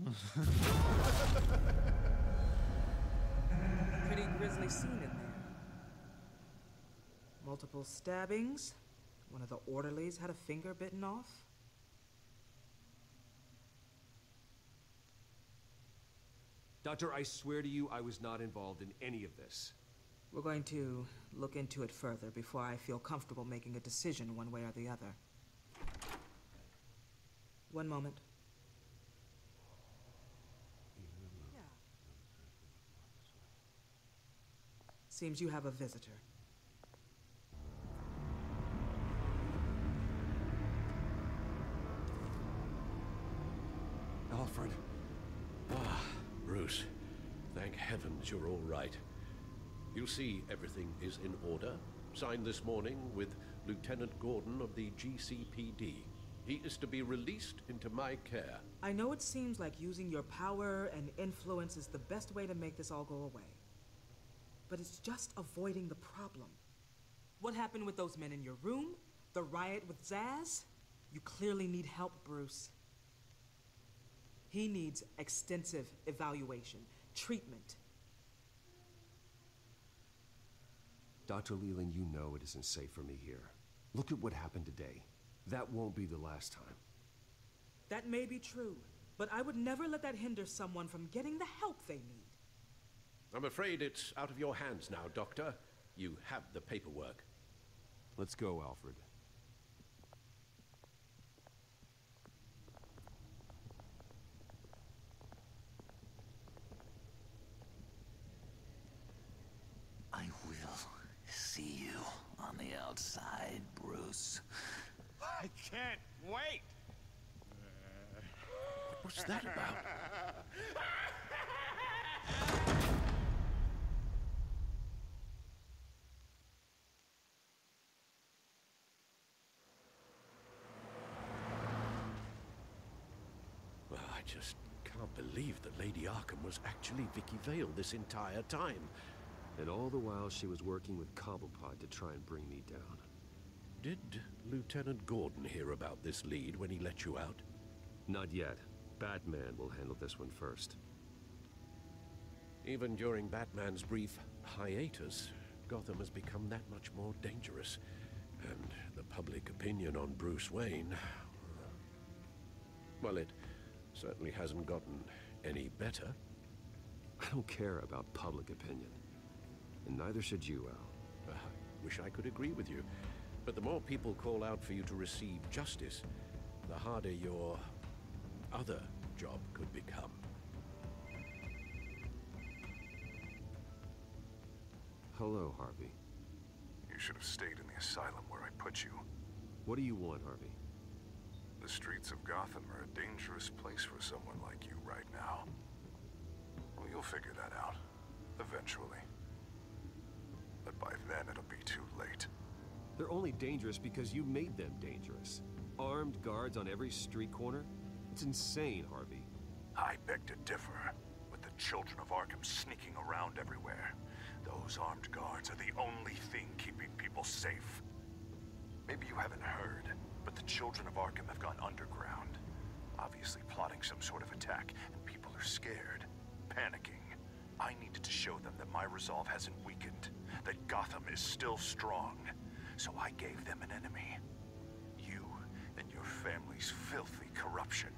Pretty grisly scene in there. Multiple stabbings. One of the orderlies had a finger bitten off. Doctor, I swear to you, I was not involved in any of this. We're going to look into it further before I feel comfortable making a decision one way or the other. One moment. Yeah. Seems you have a visitor. Alfred. Ah, Bruce. Thank heavens you're all right. You see, everything is in order. Signed this morning with Lieutenant Gordon of the GCPD. He is to be released into my care. I know it seems like using your power and influence is the best way to make this all go away. But it's just avoiding the problem. What happened with those men in your room? The riot with Zsasz? You clearly need help, Bruce. He needs extensive evaluation, treatment. Dr. Leland, you know it isn't safe for me here. Look at what happened today. That won't be the last time. That may be true, but I would never let that hinder someone from getting the help they need. I'm afraid it's out of your hands now, Doctor. You have the paperwork. Let's go, Alfred. I will see you on the outside, Bruce. I can't wait! What's that about? I just can't believe that Lady Arkham was actually Vicki Vale this entire time. And all the while she was working with Cobblepot to try and bring me down. Did Lieutenant Gordon hear about this lead when he let you out? Not yet. Batman will handle this one first. Even during Batman's brief hiatus, Gotham has become that much more dangerous. And the public opinion on Bruce Wayne... Well, it certainly hasn't gotten any better. I don't care about public opinion. And neither should you, Al. I wish I could agree with you. But the more people call out for you to receive justice, the harder your other job could become. Hello, Harvey. You should have stayed in the asylum where I put you. What do you want, Harvey? The streets of Gotham are a dangerous place for someone like you right now. Well, you'll figure that out. Eventually. But by then it'll be too late. They're only dangerous because you made them dangerous. Armed guards on every street corner? It's insane, Harvey. I beg to differ. With the children of Arkham sneaking around everywhere, those armed guards are the only thing keeping people safe. Maybe you haven't heard, but the children of Arkham have gone underground. Obviously plotting some sort of attack, and people are scared, panicking. I needed to show them that my resolve hasn't weakened, that Gotham is still strong. So I gave them an enemy. You and your family's filthy corruption.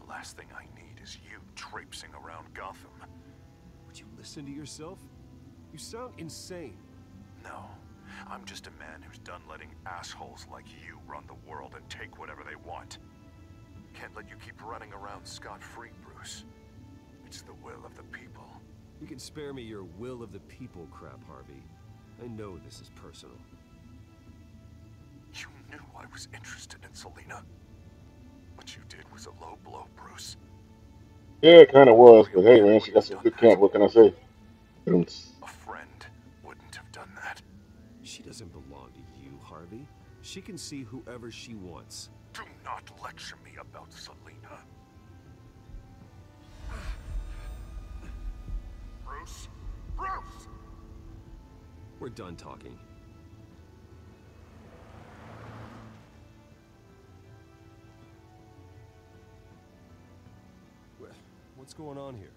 The last thing I need is you traipsing around Gotham. Would you listen to yourself? You sound insane. No, I'm just a man who's done letting assholes like you run the world and take whatever they want. Can't let you keep running around scot-free, Bruce. It's the will of the people. You can spare me your will of the people crap, Harvey. I know this is personal. You knew I was interested in Selina. What you did was a low blow, Bruce. Yeah, it kind of was, but hey, man, she got some good camp. What can I say? Oops. She doesn't belong to you, Harvey. She can see whoever she wants. Do not lecture me about Selina. Bruce? Bruce! We're done talking. What's going on here?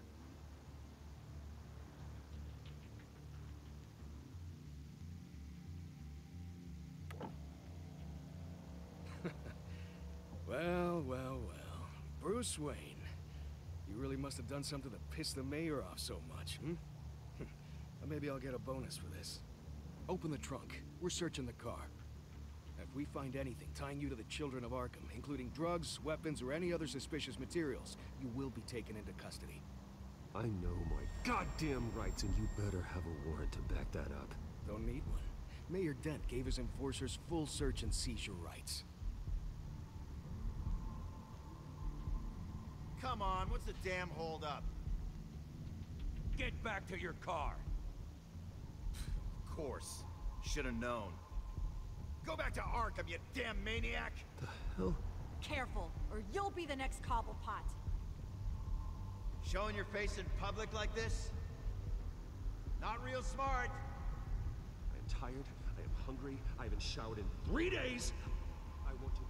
Well, well, well. Wayne. You really must have done something to piss the mayor off so much, hmm? Maybe I'll get a bonus for this. Open the trunk. We're searching the car. If we find anything tying you to the children of Arkham, including drugs, weapons, or any other suspicious materials, you will be taken into custody. I know my goddamn rights, and you better have a warrant to back that up. Don't need one. Mayor Dent gave his enforcers full search and seizure rights. Come on, what's the damn holdup? Get back to your car. Of course. Should have known. Go back to Arkham, you damn maniac! The hell? Careful, or you'll be the next Cobblepot. Showing your face in public like this? Not real smart. I am tired. I am hungry. I haven't showered in three days.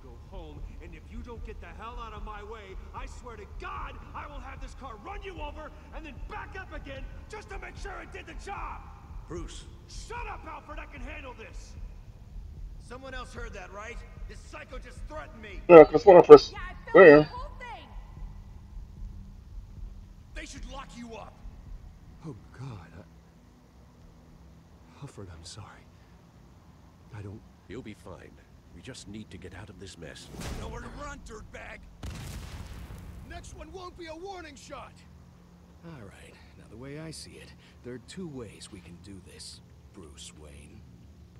I want to go home, and if you don't get the hell out of my way, I swear to God, I will have this car run you over and then back up again just to make sure it did the job. Bruce, Shut up, Alfred. I can handle this. Someone else heard that, right? This psycho just threatened me. Yeah, because when I press Yeah, I filmed there, the whole thing! They should lock you up. Oh God, I... Alfred, I'm sorry. I don't. you'll be fine. We just need to get out of this mess. Nowhere to run, dirtbag. Next one won't be a warning shot! All right, now the way I see it, there are two ways we can do this, Bruce Wayne.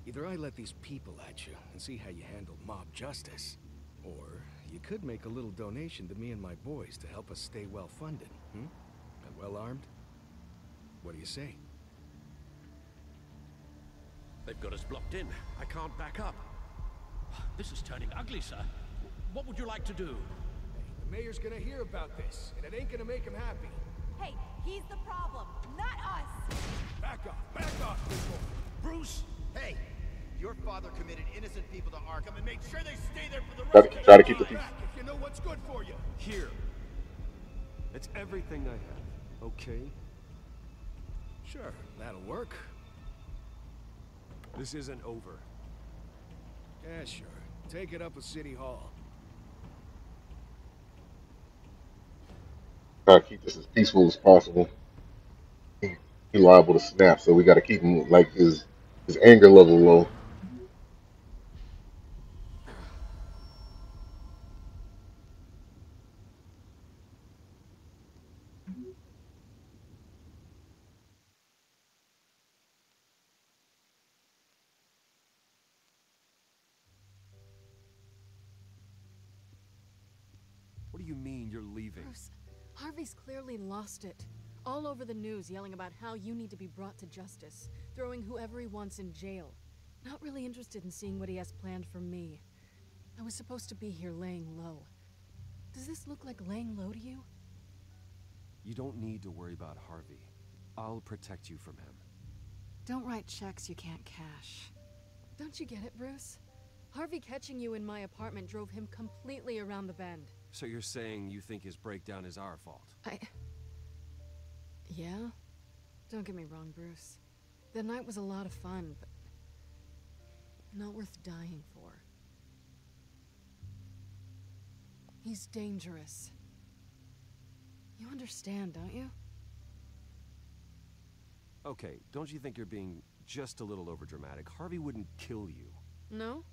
Either I let these people at you and see how you handle mob justice, or you could make a little donation to me and my boys to help us stay well funded, hmm? And well armed? What do you say? They've got us blocked in. I can't back up. This is turning ugly, sir. What would you like to do? Hey, the mayor's gonna hear about this, and it ain't gonna make him happy. Hey, he's the problem, not us! Back off, back off, big boy. Bruce! Hey, your father committed innocent people to Arkham and made sure they stay there for the Gotta- rest of gotta their keep the lives. Back if you know what's good for you. Here. It's everything I have. Okay. Sure, that'll work. This isn't over. Yeah, sure. Take it up with City Hall. try to keep this as peaceful as possible. He liable to snap, so we got to keep him like his his anger level low. Do you mean you're leaving? Bruce, Harvey's clearly lost it. All over the news yelling about how you need to be brought to justice, throwing whoever he wants in jail. Not really interested in seeing what he has planned for me. I was supposed to be here laying low. Does this look like laying low to you? You don't need to worry about Harvey. I'll protect you from him. Don't write checks you can't cash. Don't you get it, Bruce? Harvey catching you in my apartment drove him completely around the bend. So you're saying you think his breakdown is our fault? I. Yeah? Don't get me wrong, Bruce. The night was a lot of fun, but. not worth dying for. He's dangerous. You understand, don't you? Okay, don't you think you're being just a little overdramatic? Harvey wouldn't kill you. No?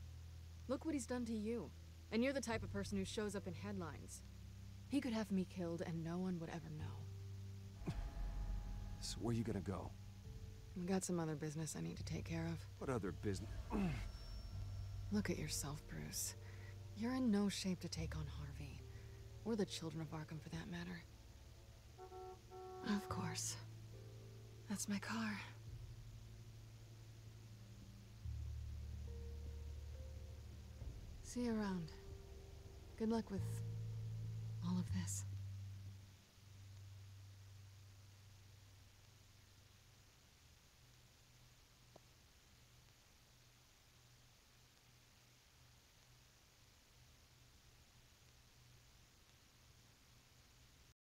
Look what he's done to you. And you're the type of person who shows up in headlines. He could have me killed and no one would ever know. So where are you gonna go? I've got some other business I need to take care of. What other business? Look at yourself, Bruce. You're in no shape to take on Harvey. Or the children of Arkham, for that matter. Of course. That's my car. See you around. Good luck with all of this.